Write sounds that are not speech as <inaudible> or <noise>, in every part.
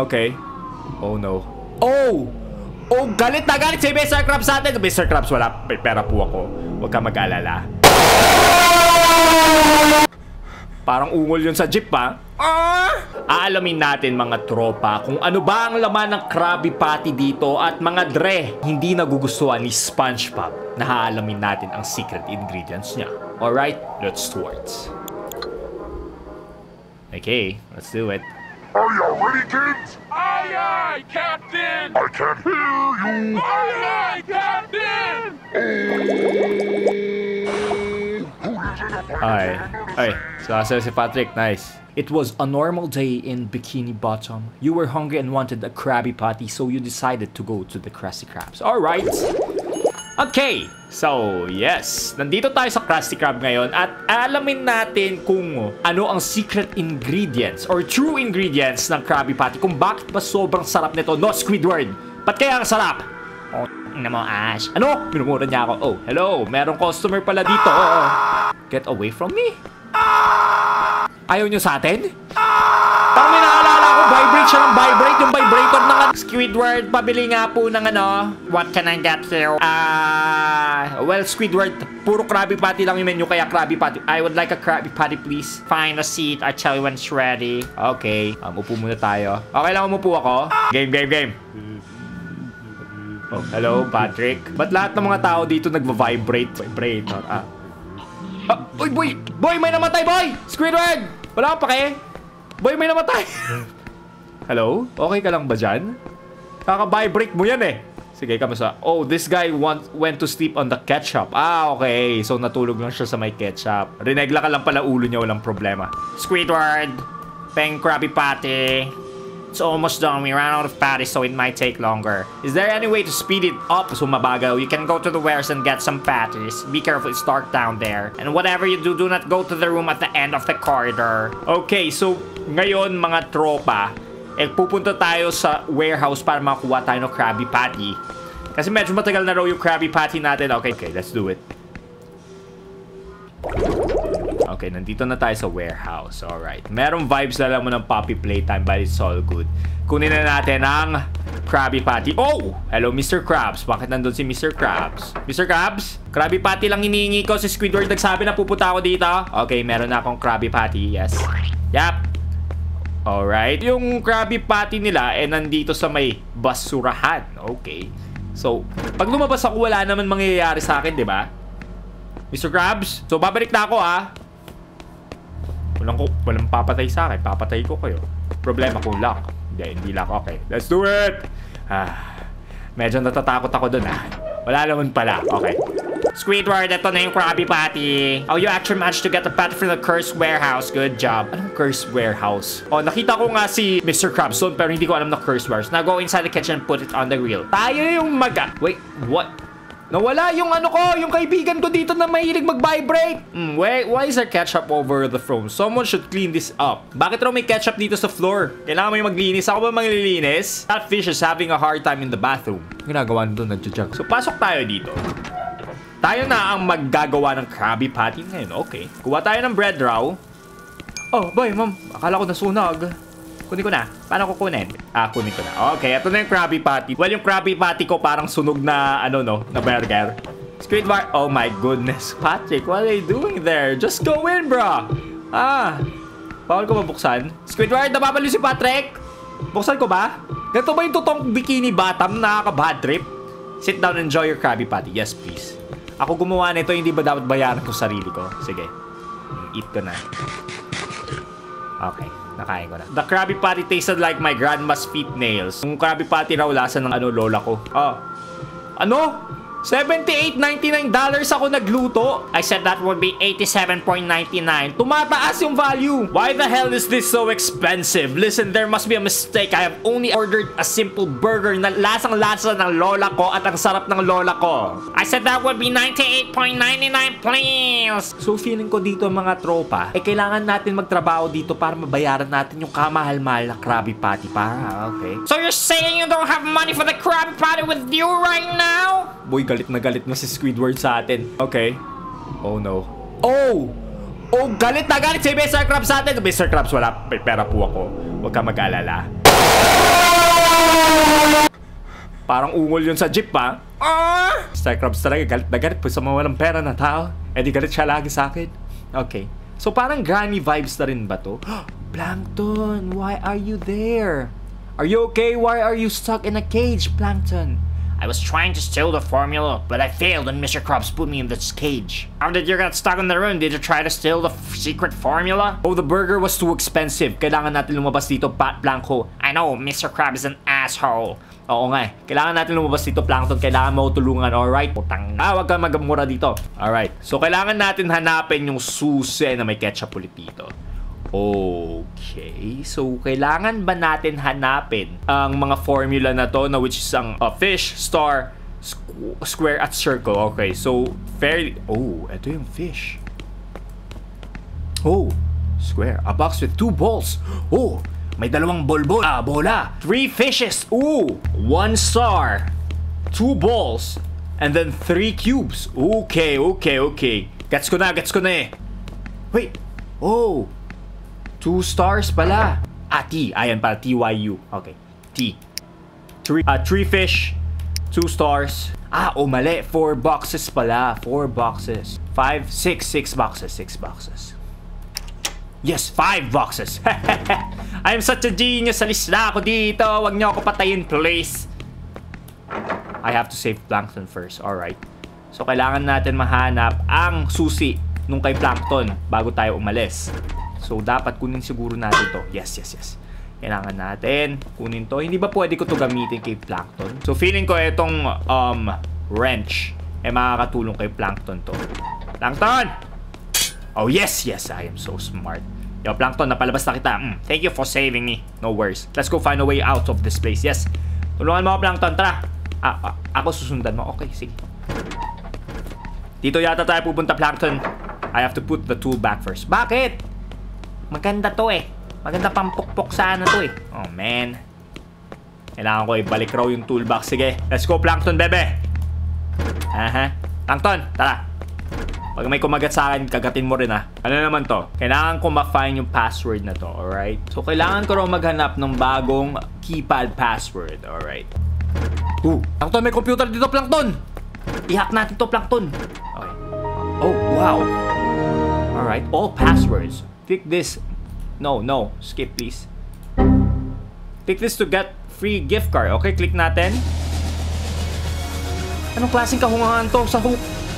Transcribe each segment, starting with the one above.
Okay. Oh no. Oh! Oh, galit na galit si Mr. Krabs sa atin. Mr. Krabs, wala. Pera po ako. Huwag ka mag-alala. Parang ungol yun sa jeep, ha? Ah! Aalamin natin mga tropa kung ano ba ang laman ng Krabby Patty dito at mga dre hindi nagugustuhan ni SpongeBob na haalamin natin ang secret ingredients niya. Alright, let's start. Okay, let's do it. Are you ready, kids? Aye, aye, Captain! I can't hear you. Aye, aye, Captain! Ay, ay, sumasayaw si Patrick, nice. It was a normal day in Bikini Bottom. You were hungry and wanted a Krabby Patty, so you decided to go to the Krusty Krabs. Alright. Okay, so yes, nandito tayo sa Krusty Krab ngayon at alamin natin kung ano ang secret ingredients or true ingredients ng Krabby Patty. Kung bakit ba sobrang sarap nito. No, Squidward! Ba't kaya ang sarap? Oh, na mo, Ash. Ano? Pinumura niya ako. Oh, hello. Merong customer pala dito. Get away from me. Ayaw nyo sa atin? Parang may naalala ko, vibrate siya ng vibrate. Yung vibrator ng. Squidward, pabili nga po ng ano. What can I get you? Ah, well, Squidward, puro Krabby Patty lang yung menu, kaya Krabby Patty. I would like a Krabby Patty, please. Find a seat. I tell you when it's ready. Okay. Um, upo muna tayo. Okay lang umupo ako? Game, game, game. Oh, hello, Patrick. Ba't lahat ng mga tao dito nagva-vibrate? Vibrator, ah. Ah, uy, boy! Boy, may namatay, boy! Squidward! Wala kang pake? Boy, may namatay! <laughs> Hello? Okay ka lang ba dyan? Kaka-vibrate mo yan eh. Sige, kamusta? Oh, this guy want, went to sleep on the ketchup. Ah, okay. So, natulog lang siya sa may ketchup. Rinegla ka lang pala ulo niya, walang problema. Squidward! Peng Krabby Patty! It's almost done. We ran out of patties, so it might take longer. Is there any way to speed it up so mabagal? You can go to the wares and get some patties. Be careful, it's dark down there. And whatever you do, do not go to the room at the end of the corridor. Okay, so ngayon mga tropa, eh pupunta tayo sa warehouse para makuha tayo ng Krabby Patty. Kasi medyo matagal na raw yung Krabby Patty natin. Okay, okay, let's do it. Okay, nandito na tayo sa warehouse. Alright. Merong vibes na lang mo ng Poppy Playtime, but it's all good. Kunin na natin ang Krabby Patty. Oh! Hello, Mr. Krabs. Bakit nandun si Mr. Krabs? Mr. Krabs? Krabby Patty lang hinihingi ko. Si Squidward nagsabi na pupunta ako dito. Okay, meron na akong Krabby Patty. Yes. Yap. Alright. Yung Krabby Patty nila, eh, nandito sa may basurahan. Okay. So, pag lumabas ako, wala naman mangyayari sa akin, di ba? Mr. Krabs? So, babalik na ako, ah. Walang, ko, walang papatay sa akin. Papatay ko kayo. Problema kung lock. Hindi, hindi lock. Okay. Let's do it! Ah, medyo natatakot ako dun, ah. Wala naman pala. Okay. Squidward, ito na yung Krabby Patty. Oh, you actually managed to get the patty from the cursed warehouse. Good job. Anong cursed warehouse? Oh, nakita ko nga si Mr. Krabs doon, pero hindi ko alam na cursed warehouse. Now go inside the kitchen and put it on the grill. Tayo yung mag... Wait, what? Nawala yung ano ko, yung kaibigan ko dito na mahilig mag-vibrate. Hmm, wait, why is there ketchup over the floor? Someone should clean this up. Bakit raw may ketchup dito sa floor? Kailangan mo yung maglinis. Ako ba maglilinis? That fish is having a hard time in the bathroom. Ginagawa nito, nagja-jug. So, pasok tayo dito. Tayo na ang maggagawa ng Krabby Patty ngayon. Okay. Kuha tayo ng bread raw. Oh, boy, ma'am. Akala ko nasunog. Kunin ko na. Paano ko kunin? Ah, kunin ko na. Okay, ito na yung Krabby Patty. Well, yung Krabby Patty ko parang sunog na, ano no, na burger. Squidward. Oh my goodness. <laughs> Patrick, what are you doing there? Just go in, bro. Ah. Bawal ko mabuksan. Squidward, nababaliw si Patrick. Buksan ko ba? Ganito ba yung totoong bikini bottom na nakaka-bad trip? Sit down and enjoy your Krabby Patty. Yes, please. Ako gumawa nito, hindi ba dapat bayaran ko sarili ko? Sige. Eat ko na. Okay. Nakain ko na. The Krabby Patty tasted like my grandma's feet nails. Yung Krabby Patty raw lasa ng ano lola ko. Oh. Ano? $78.99 ako nagluto. I said that would be $87.99. Tumataas yung value. Why the hell is this so expensive? Listen, there must be a mistake. I have only ordered a simple burger na lasang-lasa ng lola ko at ang sarap ng lola ko. I said that would be $98.99 please. So feeling ko dito mga tropa, eh kailangan natin magtrabaho dito para mabayaran natin yung kamahal-mahal na Krabby Patty para, okay? So you're saying you don't have money for the Krabby Patty with you right now? Boy, galit na galit na si Squidward sa atin. Okay. Oh no. Oh! Oh, galit na galit si Mr. Krabs sa atin. Mr. Krabs, wala. Pera po ako. Huwag ka mag-alala. Parang ungol yun sa jeep, ha? Ah! Star Krabs talaga, galit na galit po sa mga walang pera na tao. Eh di galit siya lagi sa akin. Okay. So parang granny vibes na rin ba to? <gasps> Plankton, why are you there? Are you okay? Why are you stuck in a cage, Plankton? I was trying to steal the formula, but I failed and Mr. Krabs put me in this cage. How did you get stuck in the room? Did you try to steal the secret formula? Oh, the burger was too expensive. Kailangan natin lumabas dito, Pat Blanco. I know, Mr. Krabs is an asshole. Oo nga eh. Kailangan natin lumabas dito, Plankton. Kailangan mo tulungan, alright? Putang na, huwag kang magamura dito. Alright. So, kailangan natin hanapin yung susi na may ketchup ulit dito. Okay. So, kailangan ba natin hanapin ang mga formula na to na which is ang uh, fish, star, squ- square, at circle. Okay. So, fairly... Oh, ito yung fish. Oh, square. A box with two balls. Oh, may dalawang bolbol. Ah, bola. Three fishes. Ooh, one star. Two balls. And then three cubes. Okay, okay, okay. Gets ko na, gets ko na eh. Wait. Oh. Two stars pala. Ah, T. Ayan pala. T-Y-U. Okay. T. Three, uh, three fish. Two stars. Ah, oh mali. Four boxes pala. Four boxes. Five, six, six boxes. Six boxes. Yes, five boxes. <laughs> I'm such a genius. Alis na ako dito. Huwag niyo ako patayin, please. I have to save Plankton first. Alright. So, kailangan natin mahanap ang susi nung kay Plankton bago tayo umalis. So, dapat kunin siguro natin to. Yes, yes, yes. Kailangan natin kunin to. Hindi ba pwede ko to gamitin kay Plankton? So, feeling ko itong um, wrench ay makakatulong kay Plankton to. Plankton! Oh, yes, yes. I am so smart. Yo, Plankton, napalabas na kita. Mm, thank you for saving me. No worries. Let's go find a way out of this place. Yes. Tulungan mo ako, Plankton. Tara. Ah, ah, ako susundan mo. Okay, sige. Dito yata tayo pupunta, Plankton. I have to put the tool back first. Bakit? Maganda to eh. Maganda pang pukpok sa ano to eh. Oh, man. Kailangan ko ibalik raw yung toolbox. Sige, let's go, Plankton, bebe. Aha. Plankton, tara. Pag may kumagat sa akin, kagatin mo rin ah. Ano naman to? Kailangan ko ma-find yung password na to, alright? So, kailangan ko raw maghanap ng bagong keypad password, alright? Ooh, Plankton, may computer dito, Plankton! I-hack natin to, Plankton. Okay. Oh, wow. Alright, all passwords. Click this. No, no. Skip, please. Click this to get free gift card. Okay, click natin. Anong klaseng kahungangan to? Sa,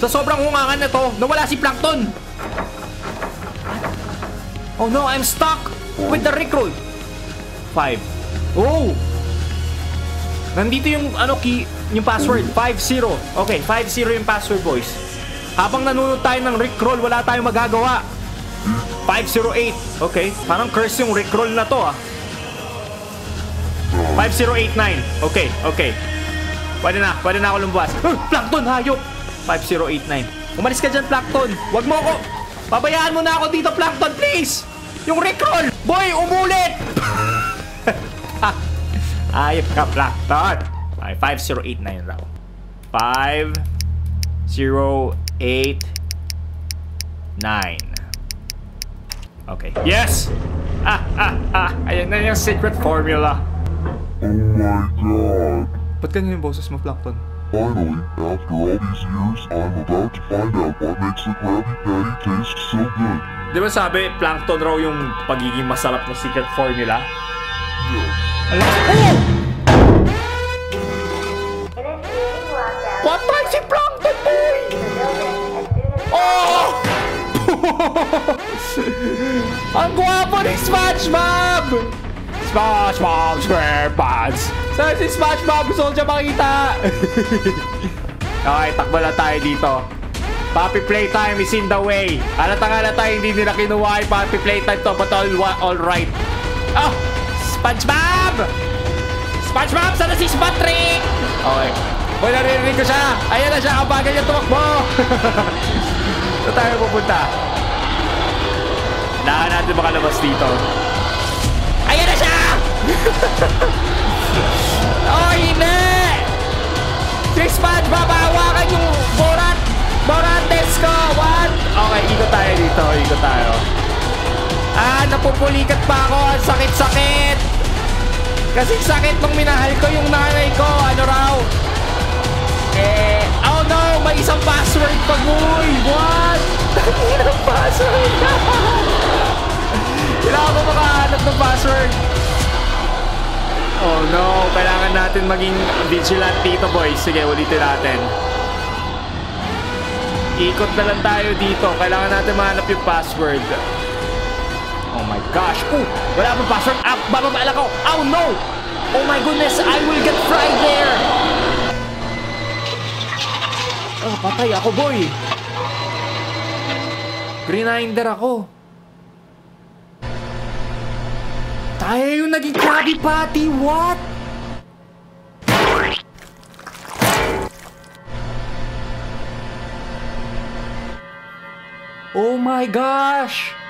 sa sobrang hungangan na to, nawala si Plankton! Oh no, I'm stuck with the recruit. Five. Oh! Nandito yung ano key, yung password, 50. Okay, 50 yung password, boys. Habang nanonood tayo ng Rickroll, wala tayong magagawa. 508. Okay, parang curse yung Rickroll na to ah. 5089. Okay, okay. Pwede na, pwede na ako lumabas. Uh, Plankton, hayop! 5089. Umalis ka dyan, Plankton. Huwag mo ako. Pabayaan mo na ako dito, Plankton, please! Yung Rickroll! Boy, umulit! <laughs> Ayop ka, Plankton. Ay, 5089 raw. 5089. Okay. Yes! Ah, ah, ah. Ayan na yung secret formula. Oh my god. Ba't ganyan yung boses mo, Plankton? Finally, after all these years, I'm about to find out what makes the Krabby Patty taste so good. Di ba sabi, Plankton raw yung pagiging masarap ng secret formula? Alam Oh! Patay si Plankton, boy! Oh! <laughs> Ang gwapo ni SpongeBob! SpongeBob SquarePants! Saan si SpongeBob? Gusto ko siya makita! okay, takbo lang tayo dito. Puppy Playtime is in the way. Halatang halata hindi nila kinuha yung Puppy Playtime to, but all, all right. Oh! SpongeBob! SpongeBob! Sana si Spatrick! Okay. Boy, naririnig ko siya. Ayan na siya. Kabagal niya tumakbo. <laughs> Saan tayo pupunta? Kailangan natin makalabas dito. Ayan na siya! <laughs> oh, hindi! Si SpongeBob, hawakan yung Borat! Borates ko! What? Okay, ikot tayo dito. Ikot tayo. Ah, napupulikat pa ako. Ang sakit-sakit! Kasi sakit nung minahal ko yung nanay ko. Ano raw? Eh! May isang password pa, boy! What? <laughs> Ang password! <laughs> Kailangan ko makahanap ng password. Oh no, kailangan natin maging vigilant dito, boys. Sige, ulitin natin. Ikot na lang tayo dito. Kailangan natin mahanap yung password. Oh my gosh. Oh, wala pang password. Ah, bababa lang ako. Oh no! Oh my goodness, I will get fried there! Oh, patay ako, boy. Grinder ako. Tayo yung naging Krabby Patty. What? Oh my gosh!